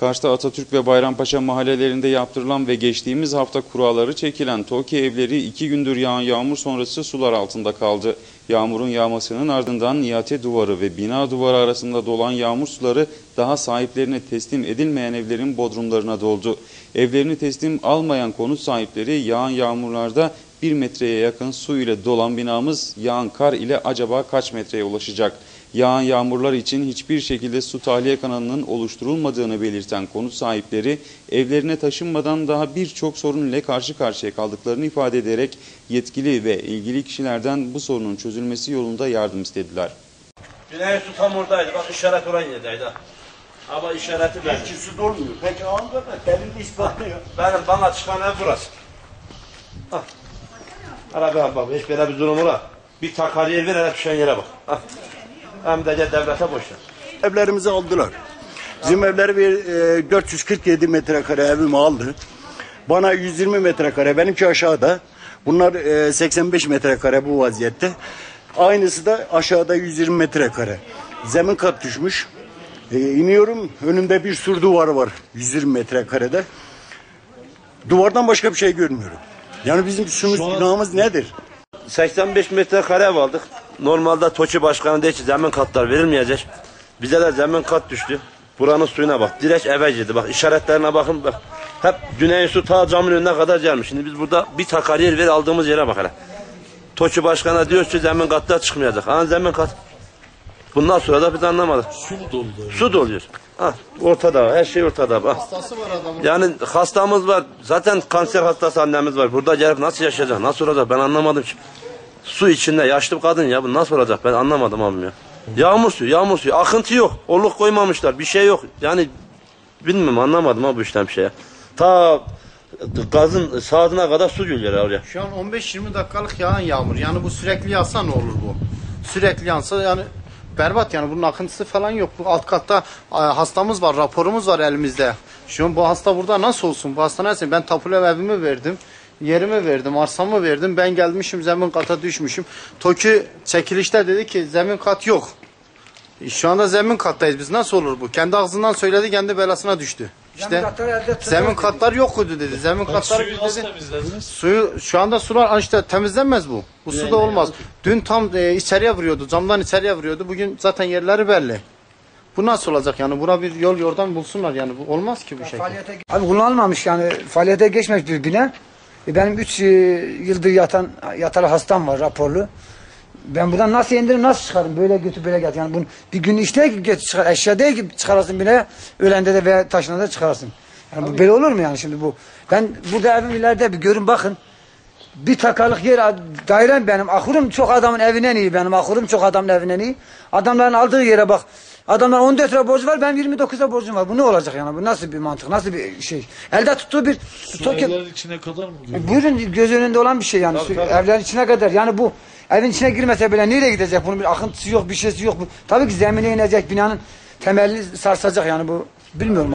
Kars'ta Atatürk ve Bayrampaşa mahallelerinde yaptırılan ve geçtiğimiz hafta kuralları çekilen TOKİ evleri iki gündür yağan yağmur sonrası sular altında kaldı. Yağmurun yağmasının ardından niyate duvarı ve bina duvarı arasında dolan yağmur suları daha sahiplerine teslim edilmeyen evlerin bodrumlarına doldu. Evlerini teslim almayan konut sahipleri yağan yağmurlarda bir metreye yakın su ile dolan binamız yağan kar ile acaba kaç metreye ulaşacak? Yağan yağmurlar için hiçbir şekilde su tahliye kanalının oluşturulmadığını belirten konut sahipleri evlerine taşınmadan daha birçok sorun ile karşı karşıya kaldıklarını ifade ederek yetkili ve ilgili kişilerden bu sorunun çözülmesi yolunda yardım istediler. Güney su tam oradaydı. Bak işaret olan yerdeydi. Ama işareti benim. Belki su dolmuyor. Peki anda da delil ispatlıyor. Benim bana çıkan ev burası. Al. Hala bak bak hiç böyle bir durum ola. Bir takar yer ver hele düşen yere bak. Al. Hem de devlete boş ver. Evlerimizi aldılar. Bizim evleri bir e, 447 metrekare evimi aldı. Bana 120 metrekare benimki aşağıda. Bunlar e, 85 metrekare bu vaziyette. Aynısı da aşağıda 120 metrekare. Zemin kat düşmüş. E, iniyorum önümde bir sur duvar var 120 metrekarede. Duvardan başka bir şey görmüyorum. Yani bizim şunun günahımız nedir? 85 metrekare aldık. Normalde TOÇİ başkanı dedi ki zemin katlar verilmeyecek. Bize de zemin kat düştü. Buranın suyuna bak. Direkt eve girdi. Bak işaretlerine bakın. Bak. Hep güneyin su ta camın önüne kadar gelmiş. Şimdi biz burada bir takar yer ver aldığımız yere bak hele. TOÇİ başkanı diyor ki zemin katlar çıkmayacak. Ha zemin kat. Bundan sonra da biz anlamadık. Su doldu? Su doluyor. Ha, ortada her şey ortada. Bak. Hastası var adamın. Yani hastamız var. Zaten kanser hastası annemiz var. Burada gelip nasıl yaşayacak? Nasıl olacak? Ben anlamadım ki. Su içinde yaşlı bir kadın ya. Bu nasıl olacak? Ben anlamadım abim ya. Yağmur suyu, yağmur suyu. Akıntı yok. Oluk koymamışlar. Bir şey yok. Yani bilmiyorum anlamadım ha bu işten bir şey ya. Ta gazın saatine kadar su geliyor oraya. Şu an 15-20 dakikalık yağan yağmur. Yani bu sürekli yağsa ne olur bu? Sürekli yansa yani berbat yani bunun akıntısı falan yok. Bu alt katta e, hastamız var, raporumuz var elimizde. Şu an bu hasta burada nasıl olsun? Bu hasta nasıl? Ben tapulev evimi verdim. Yerimi verdim, arsamı verdim. Ben gelmişim zemin kata düşmüşüm. TOKİ çekilişte dedi ki zemin kat yok. E, Şu anda zemin kattayız biz. Nasıl olur bu? Kendi ağzından söyledi, kendi belasına düştü. İşte zemin katlar yok dedi. Zemin katları Suyu biz nasıl dedi. temizlediniz? Suyu şu anda sular işte temizlenmez bu. Bu su da olmaz. Dün tam e, içeriye vuruyordu. Camdan içeriye vuruyordu. Bugün zaten yerleri belli. Bu nasıl olacak yani? Buna bir yol yordan bulsunlar yani. Bu olmaz ki bu şekilde. Abi kullanılmamış yani faaliyete geçmemiş bir bina. E, Benim 3 yıldır yatan yatalı hastam var raporlu. Ben buradan nasıl indirim nasıl çıkarım? Böyle götür böyle gel yani bunu bir gün işte götür çıkar eşya değil ki çıkarasın bile ölende de veya taşına da çıkarsın. Yani bu böyle olur mu yani şimdi bu? Ben burada evim ileride bir görün bakın bir takalık yer dairem benim ahurum çok adamın evinden iyi benim ahurum çok adamın evinden iyi adamların aldığı yere bak adamlar 14 lira borcu var ben 29 lira borcum var bu ne olacak yani bu nasıl bir mantık nasıl bir şey elde tuttuğu bir Su evlerin içine kadar mı Buyurun göz önünde olan bir şey yani. Su- Evlerin içine kadar. Yani bu evin içine girmese bile nereye gidecek? Bunun bir akıntısı yok, bir şeysi yok. Bu, tabii ki zemine inecek, binanın temelini sarsacak yani bu. Bilmiyorum.